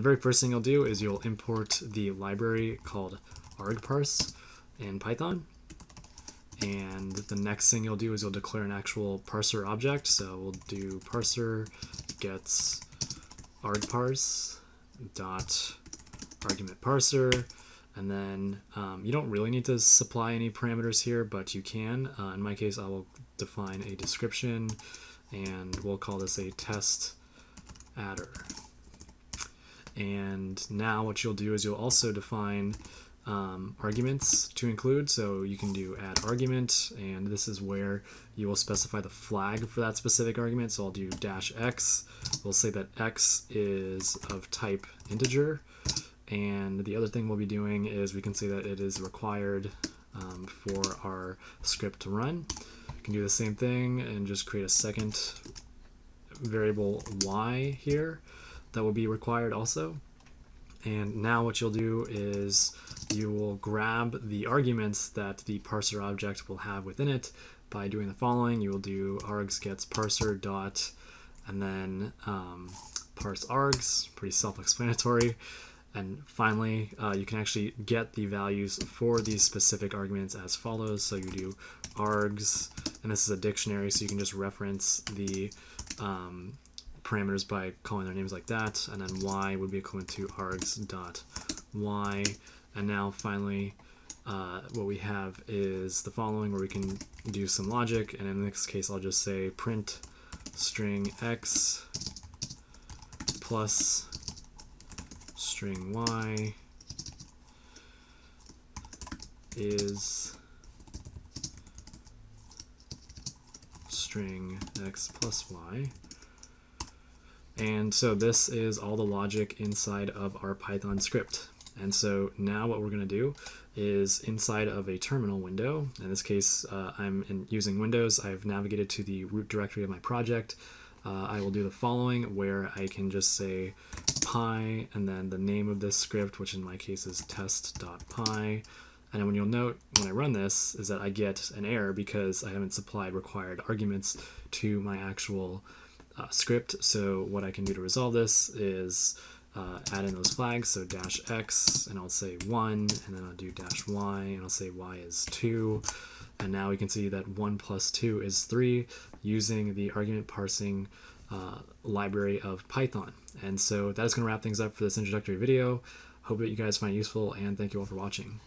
The very first thing you'll do is you'll import the library called argparse in Python. And the next thing you'll do is you'll declare an actual parser object. So we'll do parser gets argparse dot argument parser. And then um, you don't really need to supply any parameters here, but you can. Uh, in my case, I will define a description and we'll call this a test adder. And now what you'll do is you'll also define um, arguments to include. So you can do add argument, and this is where you will specify the flag for that specific argument. So I'll do dash x. We'll say that x is of type integer. And the other thing we'll be doing is we can say that it is required um, for our script to run. You can do the same thing and just create a second variable y here that will be required also. And now what you'll do is you will grab the arguments that the parser object will have within it by doing the following. You will do args gets parser dot and then um, parse args, pretty self-explanatory. And finally, uh, you can actually get the values for these specific arguments as follows. So you do args, and this is a dictionary, so you can just reference the um, parameters by calling their names like that, and then y would be equivalent to args dot y. And now finally, uh, what we have is the following where we can do some logic, and in this case I'll just say print string x plus string y is string x plus y. And so this is all the logic inside of our Python script. And so now what we're going to do is inside of a terminal window, in this case uh, I'm in, using Windows, I've navigated to the root directory of my project. Uh, I will do the following where I can just say py and then the name of this script, which in my case is test.py. And then when you'll note when I run this is that I get an error because I haven't supplied required arguments to my actual uh, script. So what I can do to resolve this is uh, add in those flags. So dash x, and I'll say 1, and then I'll do dash y, and I'll say y is 2. And now we can see that 1 plus 2 is 3 using the argument parsing uh, library of Python. And so that is going to wrap things up for this introductory video. Hope that you guys find it useful, and thank you all for watching.